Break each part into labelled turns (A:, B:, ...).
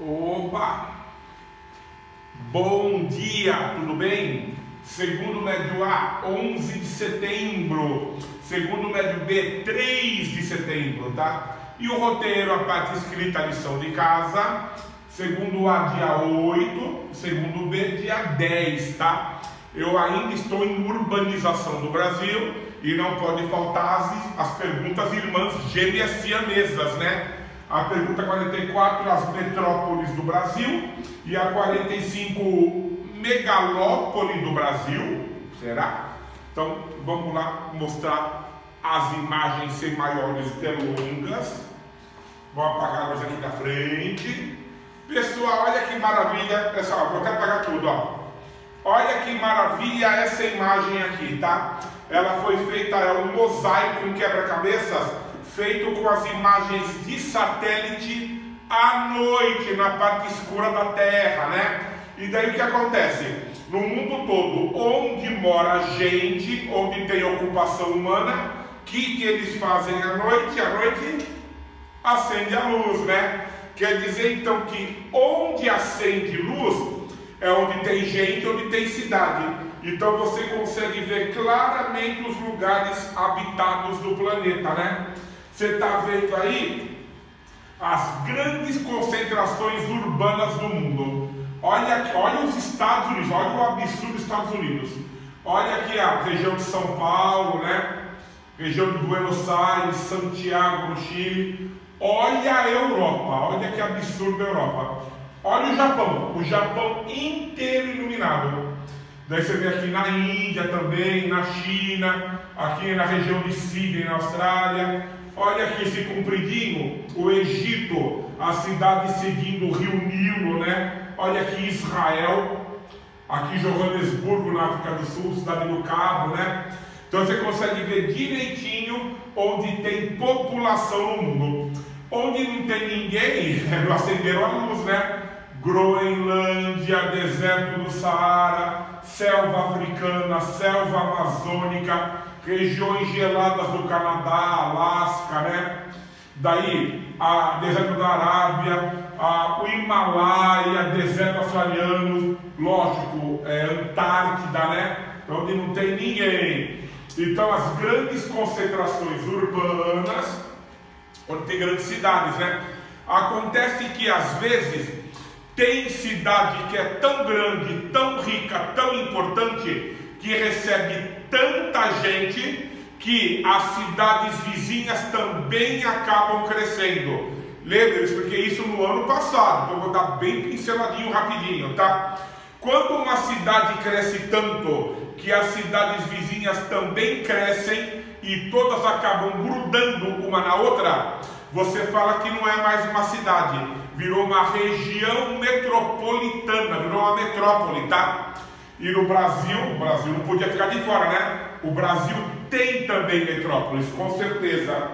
A: Oba! Bom dia, tudo bem? Segundo médio A, 11 de setembro. Segundo médio B, 3 de setembro, tá? E o roteiro, a parte escrita, a lição de casa. Segundo A, dia 8. Segundo B, dia 10, tá? Eu ainda estou em urbanização do Brasil e não pode faltar as, as perguntas irmãs gêmeas siamesas, né? A pergunta 44, as metrópoles do Brasil. E a 45, megalópole do Brasil. Será? Então vamos lá mostrar as imagens sem maiores delongas. Vou apagar a luz aqui da frente. Pessoal, olha que maravilha. Pessoal, vou até apagar tudo, ó. Olha que maravilha essa imagem aqui, tá? Ela foi feita, é um mosaico em quebra-cabeças feito com as imagens de satélite à noite, na parte escura da Terra, né? E daí o que acontece? No mundo todo, onde mora gente, onde tem ocupação humana, o que, que eles fazem à noite? À noite acende a luz, né? Quer dizer então que onde acende luz é onde tem gente, onde tem cidade. Então você consegue ver claramente os lugares habitados do planeta, né? Você está vendo aí as grandes concentrações urbanas do mundo. Olha aqui, olha os Estados Unidos, olha o absurdo dos Estados Unidos. Olha aqui a região de São Paulo, né? Região de Buenos Aires, Santiago, no Chile. Olha a Europa, olha que absurdo a Europa. Olha o Japão, o Japão inteiro iluminado. Daí você vê aqui na Índia também, na China, aqui na região de Sydney, na Austrália. Olha aqui esse compridinho, o Egito, a cidade seguindo o rio Nilo, né? Olha aqui Israel, aqui Johannesburgo, na África do Sul, cidade do Cabo, né? Então você consegue ver direitinho onde tem população no mundo. Onde não tem ninguém, não acenderam a luz, né? Groenlândia, deserto do Saara, selva africana, selva amazônica, regiões geladas do Canadá, Alasca, né? Daí, a deserto da Arábia, a, o Himalaia, deserto australiano, lógico, é, Antártida, né? Onde não tem ninguém. Então, as grandes concentrações urbanas, onde tem grandes cidades, né? Acontece que às vezes tem cidade que é tão grande, tão rica, tão importante, que recebe tanta gente que as cidades vizinhas também acabam crescendo. Lembre-se, porque isso no ano passado, então vou dar bem pinceladinho rapidinho, tá? Quando uma cidade cresce tanto que as cidades vizinhas também crescem e todas acabam grudando uma na outra, você fala que não é mais uma cidade, virou uma região metropolitana, virou uma metrópole, tá? E no Brasil, o Brasil não podia ficar de fora, né? O Brasil tem também metrópoles, com certeza.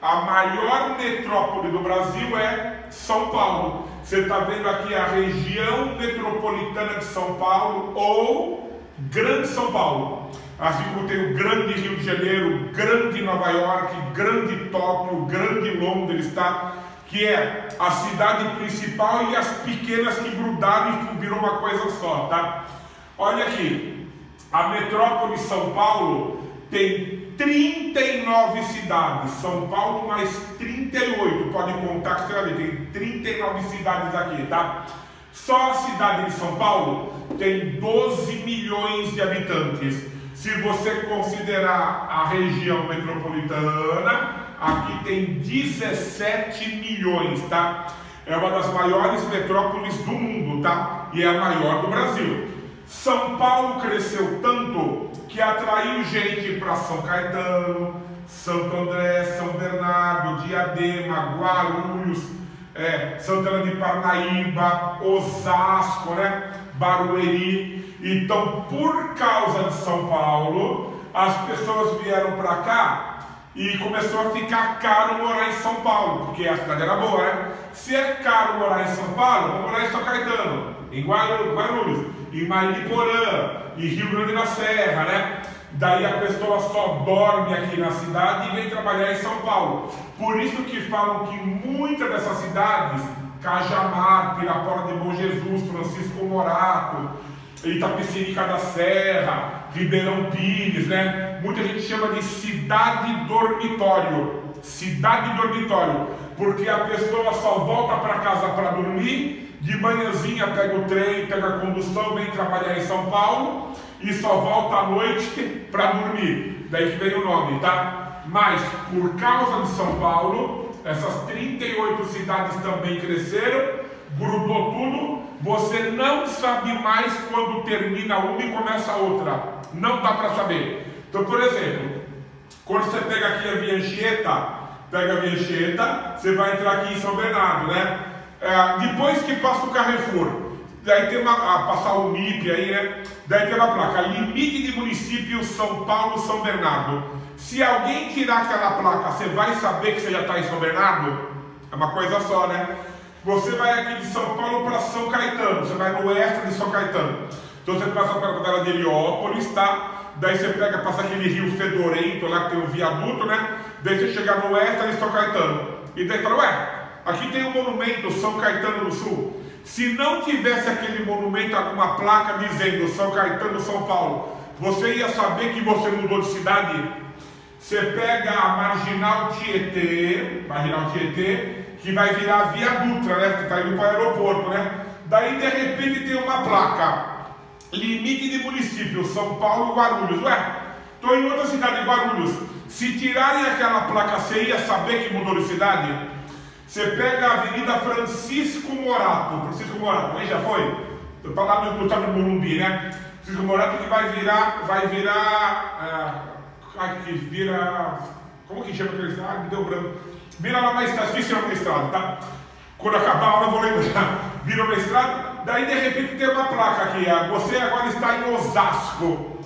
A: A maior metrópole do Brasil é São Paulo. Você está vendo aqui a região metropolitana de São Paulo ou Grande São Paulo. Assim como tem o grande Rio de Janeiro, grande Nova York, grande Tóquio, grande Londres, tá? Que é a cidade principal e as pequenas que grudaram e virou uma coisa só, tá? Olha aqui, a metrópole São Paulo tem 39 cidades, São Paulo mais 38, pode contar que você vai ver, tem 39 cidades aqui, tá? Só a cidade de São Paulo tem 12 milhões de habitantes. Se você considerar a região metropolitana, aqui tem 17 milhões, tá? É uma das maiores metrópoles do mundo, tá? E é a maior do Brasil. São Paulo cresceu tanto que atraiu gente para São Caetano, Santo André, São Bernardo, Diadema, Guarulhos, é, Santana de Parnaíba, Osasco, né? Barueri. Então, por causa de São Paulo, as pessoas vieram para cá e começou a ficar caro morar em São Paulo, porque a cidade era boa, né? Se é caro morar em São Paulo, vamos morar em São Caetano, em Guarulhos em Mariporã, em Rio Grande da Serra, né? Daí a pessoa só dorme aqui na cidade e vem trabalhar em São Paulo. Por isso que falam que muitas dessas cidades Cajamar, Pirapora de Bom Jesus, Francisco Morato, Itapecerica da Serra, Ribeirão Pires, né? Muita gente chama de cidade dormitório. Cidade dormitório, porque a pessoa só volta para casa para dormir, de manhãzinha pega o trem, pega a condução, vem trabalhar em São Paulo e só volta à noite para dormir. Daí que vem o nome, tá? Mas por causa de São Paulo, essas 38 cidades também cresceram, grudou tudo, você não sabe mais quando termina uma e começa a outra. Não dá para saber. Então, por exemplo, quando você pega aqui a Via Anchieta, pega a Via Anchieta, você vai entrar aqui em São Bernardo, né? É, depois que passa o Carrefour, daí tem uma, a, passar o MIP aí, né? Daí tem uma placa, limite de município São Paulo, São Bernardo. Se alguém tirar aquela placa, você vai saber que você já está em São Bernardo? É uma coisa só, né? Você vai aqui de São Paulo para São Caetano, você vai no oeste de São Caetano. Então você passa pela favela de Heliópolis, tá? Daí você pega, passa aquele rio fedorento lá que tem um viaduto, né? Daí você chega no oeste de São Caetano. E daí fala, ué, aqui tem um monumento, São Caetano do Sul. Se não tivesse aquele monumento, alguma placa dizendo São Caetano, São Paulo, você ia saber que você mudou de cidade? Você pega a Marginal Tietê, Marginal Tietê, que vai virar Via Dutra, né? Que está indo para o aeroporto, né? Daí de repente tem uma placa. Limite de município, São Paulo, Guarulhos. Ué, estou em outra cidade, Guarulhos. Se tirarem aquela placa, você ia saber que mudou de cidade? Você pega a Avenida Francisco Morato. Francisco Morato, aí já foi? Está lá no estado do Morumbi, né? Francisco Morato que vai virar, vai virar. Ah, que vira. Como que chama aquele estado? Ah, me deu branco. Vira lá uma estrada, esqueci o estrada, tá? Quando acabar a aula eu vou lembrar. Vira uma estrada, daí de repente tem uma placa aqui, você agora está em Osasco.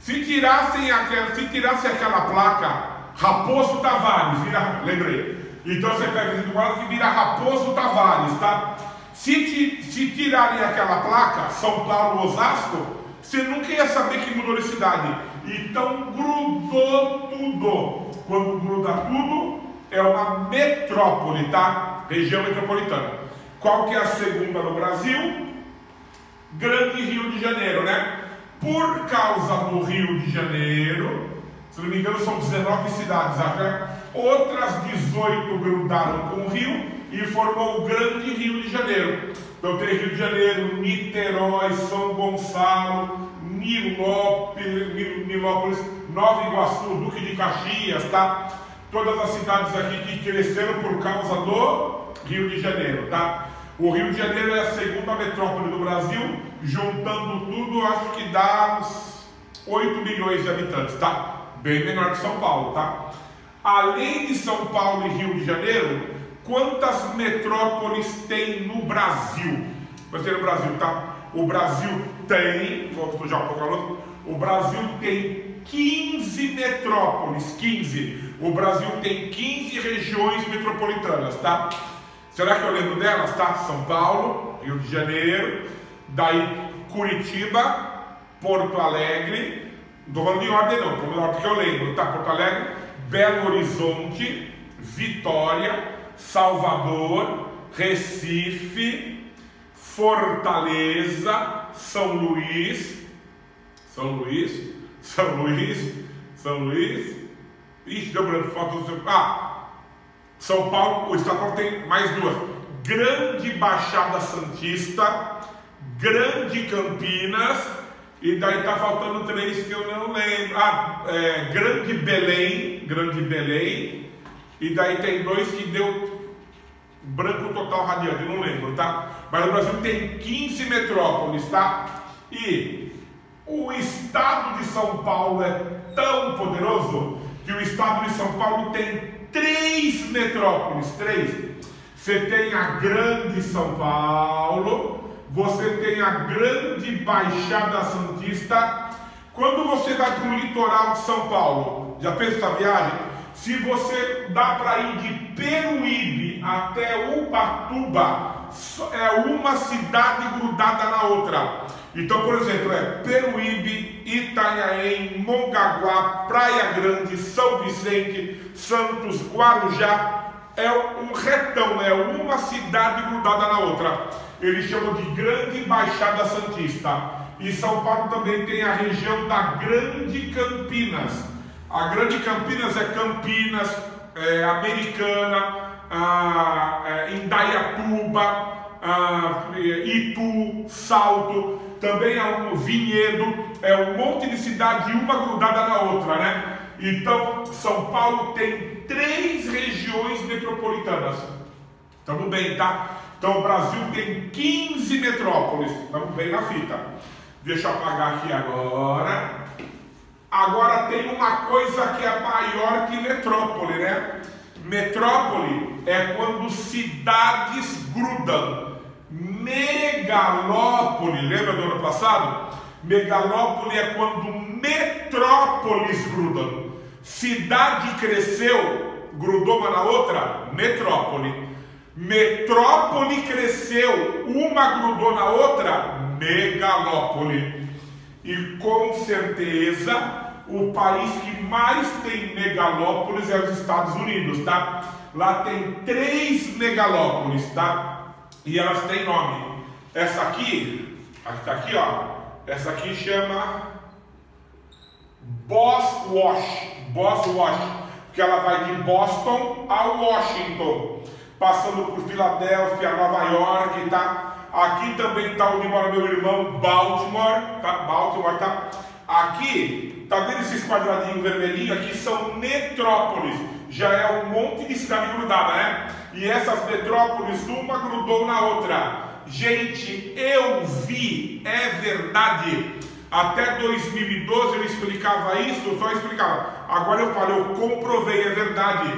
A: Se tirassem aquela, se tirasse aquela placa, Raposo Tavares, vira, lembrei. Então você pega o guarda que vira Raposo Tavares, tá? Se, ti, se tirarem aquela placa, São Paulo, Osasco, você nunca ia saber que mudou de cidade. Então grudou tudo. Quando gruda tudo, é uma metrópole, tá? Região metropolitana. Qual que é a segunda no Brasil? Grande Rio de Janeiro, né? Por causa do Rio de Janeiro, se não me engano são 19 cidades até, outras 18 grudaram com o Rio e formou o Grande Rio de Janeiro. Então tem Rio de Janeiro, Niterói, São Gonçalo, Nilópolis, Nilópolis Nova Iguaçu, Duque de Caxias, tá? todas as cidades aqui que cresceram por causa do Rio de Janeiro, tá? O Rio de Janeiro é a segunda metrópole do Brasil, juntando tudo, acho que dá uns 8 milhões de habitantes, tá? Bem menor que São Paulo, tá? Além de São Paulo e Rio de Janeiro, quantas metrópoles tem no Brasil? Vai ser no Brasil, tá? O Brasil tem, vou sujar um pouco luz, o Brasil tem 15 metrópoles, 15. O Brasil tem 15 regiões metropolitanas, tá? Será que eu lembro delas, tá? São Paulo, Rio de Janeiro, daí Curitiba, Porto Alegre, não estou falando de ordem não, estou falando que eu lembro, tá? Porto Alegre, Belo Horizonte, Vitória, Salvador, Recife, Fortaleza, São Luís, São Luís, São Luís, São Luís, Ixi, deu branco, falta seu. Ah, São Paulo, o Estado tem mais duas. Grande Baixada Santista, Grande Campinas, e daí tá faltando três que eu não lembro. Ah, é, Grande Belém, Grande Belém, e daí tem dois que deu branco total radiante, não lembro, tá? Mas o Brasil tem 15 metrópoles, tá? E o estado de São Paulo é tão poderoso que o estado de São Paulo tem três metrópoles, três. Você tem a Grande São Paulo, você tem a Grande Baixada Santista. Quando você vai para o litoral de São Paulo, já fez essa viagem? Se você dá para ir de Peruíbe até Ubatuba, é uma cidade grudada na outra. Então, por exemplo, é Peruíbe, Itanhaém, Mongaguá, Praia Grande, São Vicente, Santos, Guarujá, é um retão, é uma cidade grudada na outra. Eles chamam de Grande Baixada Santista. E São Paulo também tem a região da Grande Campinas. A Grande Campinas é Campinas, é, Americana, a, é, Indaiatuba, a, Itu, Salto, também é um Vinhedo, é um monte de cidade, uma grudada na outra, né? Então, São Paulo tem três regiões metropolitanas. Estamos bem, tá? Então, o Brasil tem 15 metrópoles. Estamos bem na fita. Deixa eu apagar aqui agora. Agora tem uma coisa que é maior que metrópole, né? Metrópole é quando cidades grudam. Megalópole, lembra do ano passado? Megalópole é quando metrópoles grudam. Cidade cresceu, grudou uma na outra, metrópole. Metrópole cresceu, uma grudou na outra, megalópole. E com certeza o país que mais tem megalópolis é os Estados Unidos, tá? Lá tem três megalópolis, tá? E elas têm nome. Essa aqui, aqui tá aqui, ó. Essa aqui chama Boss Wash, Boss Wash, porque ela vai de Boston a Washington, passando por Filadélfia, Nova York, tá? Aqui também está onde mora meu irmão, Baltimore, tá? Baltimore, tá? Aqui, tá vendo esses quadradinhos vermelhinhos? Aqui são metrópoles. Já é um monte de cidade grudada, né? E essas metrópoles, uma grudou na outra. Gente, eu vi, é verdade. Até 2012 eu explicava isso, só explicava. Agora eu falo, eu comprovei, é verdade.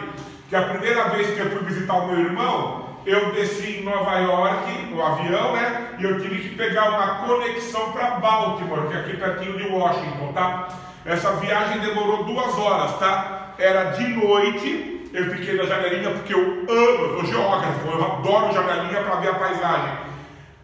A: Que a primeira vez que eu fui visitar o meu irmão, eu desci em Nova York no avião, né? E eu tive que pegar uma conexão para Baltimore, que é aqui pertinho de Washington, tá? Essa viagem demorou duas horas, tá? Era de noite, eu fiquei na janelinha porque eu amo, eu sou geógrafo, eu adoro janelinha para ver a paisagem.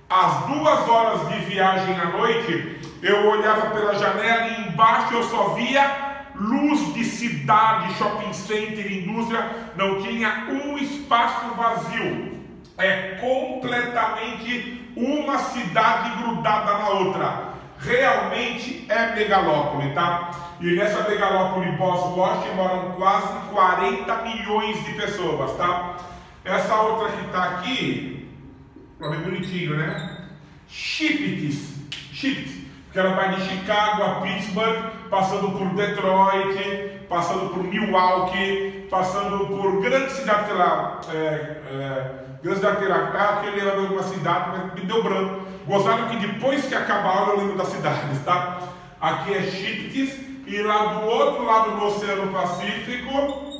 A: Às duas horas de viagem à noite, eu olhava pela janela e embaixo eu só via luz de cidade, shopping center, indústria, não tinha um espaço vazio. É completamente uma cidade grudada na outra. Realmente é megalópole, tá? E nessa megalópole pós-Washington moram quase 40 milhões de pessoas, tá? Essa outra que está aqui, ver bonitinho, né? Chipits, Chipits, que ela vai de Chicago a Pittsburgh passando por Detroit, passando por Milwaukee, passando por grandes cidades, sei lá, é, é, grandes cidades, ah, que lembra de alguma cidade, mas me deu branco. Gostaram que depois que acabar a aula eu lembro das cidades, tá? Aqui é Chiptis, e lá do outro lado do Oceano Pacífico,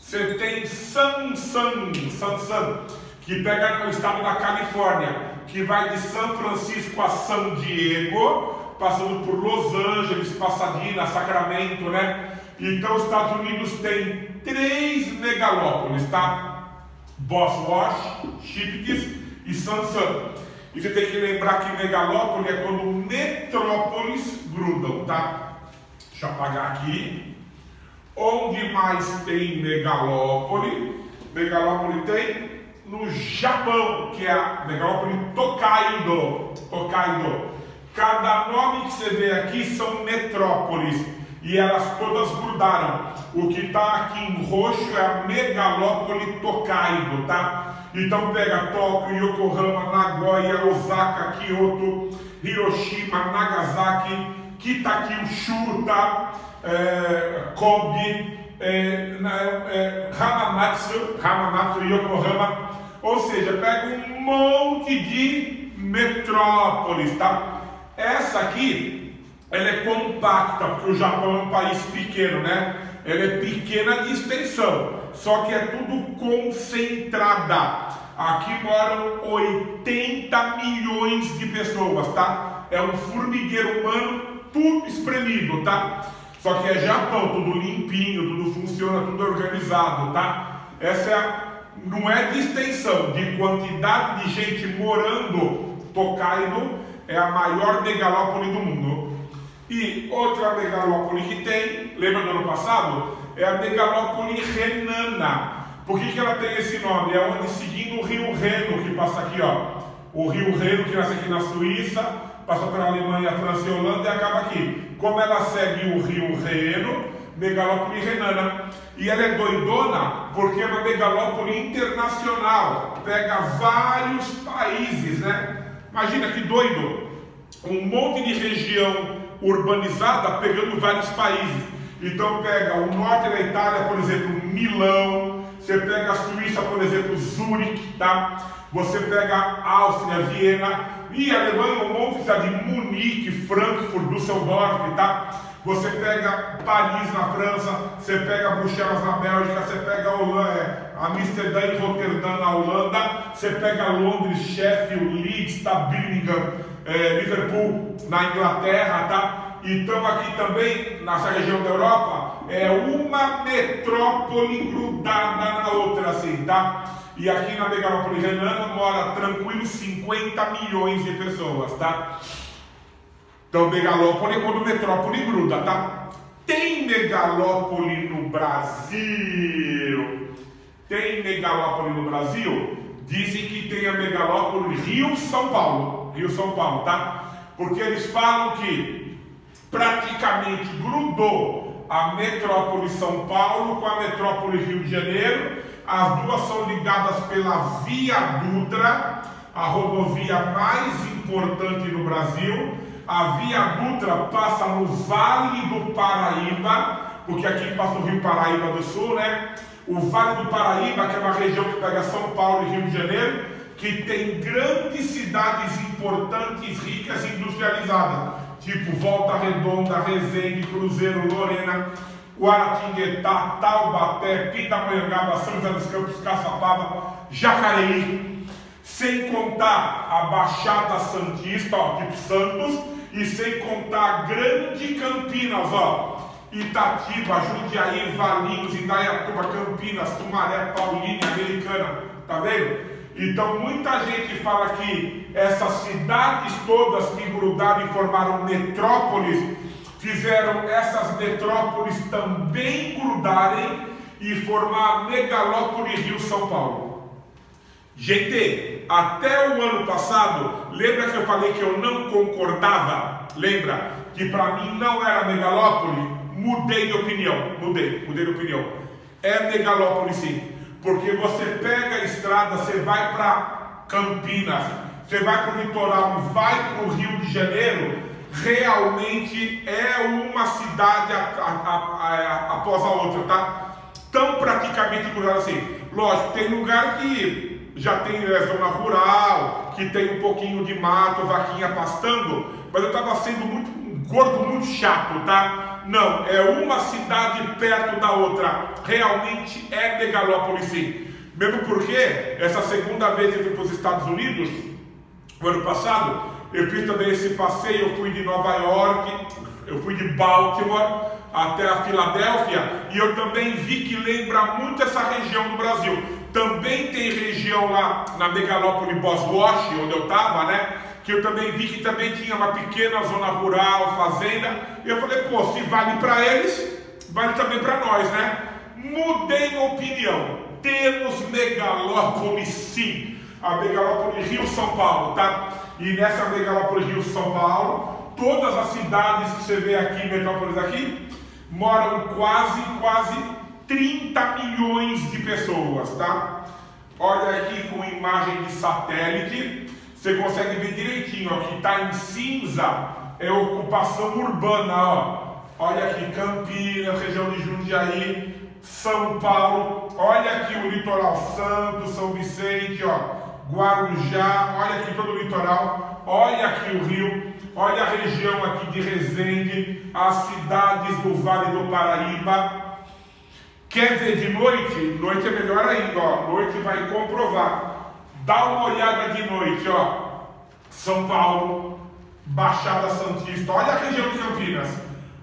A: você tem Sansan, Sansan, que pega no estado da Califórnia, que vai de São Francisco a San Diego, passando por Los Angeles, Pasadena, Sacramento, né? Então os Estados Unidos tem três megalópolis, tá? Boss Wash, Chipkis e Sansan. E você tem que lembrar que megalópole é quando metrópoles grudam, tá? Deixa eu apagar aqui. Onde mais tem megalópole? Megalópole tem no Japão, que é a megalópole Tokaido. Tokaido. Cada nome que você vê aqui são metrópoles e elas todas grudaram. O que está aqui em roxo é a megalópole Tokaido, tá? Então pega Tóquio, Yokohama, Nagoya, Osaka, Kyoto, Hiroshima, Nagasaki, Kitakyushu, tá? É, Kobe, é, é, Hamamatsu, Hamamatsu, Yokohama. Ou seja, pega um monte de metrópoles, tá? Essa aqui, ela é compacta, porque o Japão é um país pequeno, né? Ela é pequena de extensão, só que é tudo concentrada. Aqui moram 80 milhões de pessoas, tá? É um formigueiro humano, tudo espremido, tá? Só que é Japão, tudo limpinho, tudo funciona, tudo organizado, tá? Essa é a, não é de extensão, de quantidade de gente morando Tokaido é a maior megalópole do mundo. E outra megalópole que tem, lembra do ano passado? É a megalópole renana. Por que, que ela tem esse nome? É onde seguindo o rio Reno, que passa aqui, ó. O rio Reno, que nasce aqui na Suíça, passa pela Alemanha, França e Holanda e acaba aqui. Como ela segue o rio Reno, megalópole renana. E ela é doidona porque é uma megalópole internacional, pega vários países, né? Imagina que doido, um monte de região urbanizada pegando vários países. Então pega o norte da Itália, por exemplo, Milão, você pega a Suíça, por exemplo, Zurique, tá? Você pega a Áustria, Viena, e Alemanha, um monte de Munique, Frankfurt, Düsseldorf, tá? Você pega Paris na França, você pega Bruxelas na Bélgica, você pega Holanda, é, Amsterdã e Roterdã na Holanda, você pega Londres, Sheffield, Leeds, tá? Birmingham, é, Liverpool na Inglaterra, tá? Então aqui também, nessa região da Europa, é uma metrópole grudada na outra, assim, tá? E aqui na megalópole renana mora tranquilo 50 milhões de pessoas, tá? Então, megalópole é quando metrópole gruda, tá? Tem megalópole no Brasil? Tem megalópole no Brasil? Dizem que tem a megalópole Rio-São Paulo. Rio-São Paulo, tá? Porque eles falam que praticamente grudou a metrópole São Paulo com a metrópole Rio de Janeiro. As duas são ligadas pela Via Dutra, a rodovia mais importante no Brasil a Via Dutra passa no Vale do Paraíba, porque aqui passa o Rio Paraíba do Sul, né? O Vale do Paraíba, que é uma região que pega São Paulo e Rio de Janeiro, que tem grandes cidades importantes, ricas e industrializadas, tipo Volta Redonda, Resende, Cruzeiro, Lorena, Guaratinguetá, Taubaté, Pindamonhangaba, São José dos Campos, Caçapava, Jacareí, sem contar a Baixada Santista, ó, tipo Santos, e sem contar a grande Campinas, ó. Itatiba, Jundiaí, Valinhos, Indaiatuba, Campinas, Tumaré, Paulínia, Americana, tá vendo? Então muita gente fala que essas cidades todas que grudaram e formaram metrópoles, fizeram essas metrópoles também grudarem e formar a megalópole Rio São Paulo. Gente, até o ano passado, lembra que eu falei que eu não concordava? Lembra que para mim não era megalópole? Mudei de opinião, mudei, mudei de opinião. É megalópole sim, porque você pega a estrada, você vai para Campinas, você vai para o litoral, vai para o Rio de Janeiro, realmente é uma cidade a, a, a, após a outra, tá? Tão praticamente cruzada assim. Lógico, tem lugar que já tem é, zona rural, que tem um pouquinho de mato, vaquinha pastando, mas eu estava sendo muito gordo, muito chato, tá? Não, é uma cidade perto da outra. Realmente é megalópole sim. Mesmo porque essa segunda vez que eu fui para os Estados Unidos, no ano passado, eu fiz também esse passeio, eu fui de Nova York, eu fui de Baltimore até a Filadélfia, e eu também vi que lembra muito essa região do Brasil. Também tem região lá na megalópole Boswash, onde eu estava, né? Que eu também vi que também tinha uma pequena zona rural, fazenda. E eu falei, pô, se vale para eles, vale também para nós, né? Mudei opinião. Temos megalópole sim. A megalópole Rio São Paulo, tá? E nessa megalópole Rio São Paulo, todas as cidades que você vê aqui, metrópoles aqui, moram quase, quase 30 milhões de pessoas, tá? Olha aqui com imagem de satélite, você consegue ver direitinho, ó, que está em cinza é ocupação urbana, ó. Olha aqui, Campinas, região de Jundiaí, São Paulo, olha aqui o litoral Santo, São Vicente, ó, Guarujá, olha aqui todo o litoral, olha aqui o rio, olha a região aqui de Resende, as cidades do Vale do Paraíba, Quer ver de noite? Noite é melhor ainda, ó. Noite vai comprovar. Dá uma olhada de noite, ó. São Paulo, Baixada Santista. Olha a região de Campinas.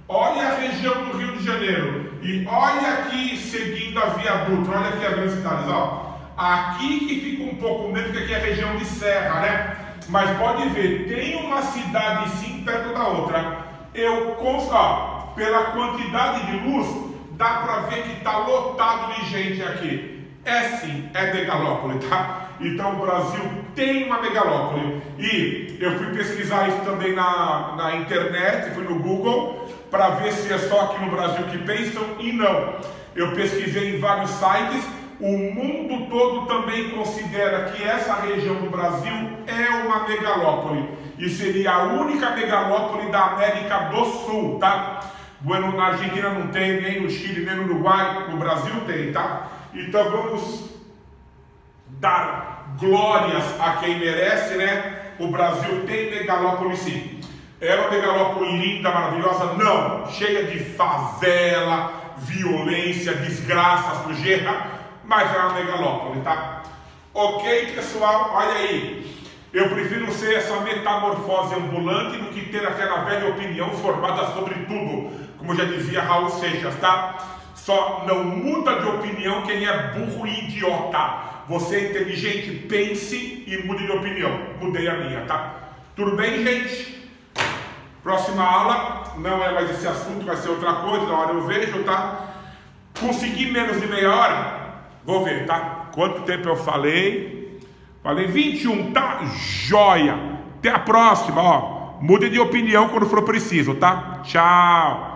A: Olha a região do Rio de Janeiro. E olha aqui seguindo a viaduto. Olha aqui as grandes cidades, ó. Aqui que fica um pouco menos, porque aqui é região de serra, né? Mas pode ver, tem uma cidade sim perto da outra. Eu consto, ó, pela quantidade de luz, dá para ver que está lotado de gente aqui. É sim, é megalópole, tá? Então o Brasil tem uma megalópole. E eu fui pesquisar isso também na, na internet, fui no Google, para ver se é só aqui no Brasil que pensam, e não. Eu pesquisei em vários sites, o mundo todo também considera que essa região do Brasil é uma megalópole. E seria a única megalópole da América do Sul, tá? Bueno, na Argentina não tem, nem no Chile, nem no Uruguai, no Brasil tem, tá? Então vamos dar glórias a quem merece, né? O Brasil tem megalópole sim. É uma megalópole linda, maravilhosa? Não, cheia de favela, violência, desgraça, sujeira, mas é uma megalópole, tá? Ok, pessoal? Olha aí. Eu prefiro ser essa metamorfose ambulante do que ter aquela velha opinião formada sobre tudo, como já dizia Raul Seixas, tá? Só não muda de opinião quem é burro e idiota. Você é inteligente, pense e mude de opinião. Mudei a minha, tá? Tudo bem, gente? Próxima aula, não é mais esse assunto, vai ser outra coisa, na hora eu vejo, tá? Consegui menos de meia hora? Vou ver, tá? Quanto tempo eu falei? Falei 21, tá? Joia! Até a próxima, ó. Mude de opinião quando for preciso, tá? Tchau!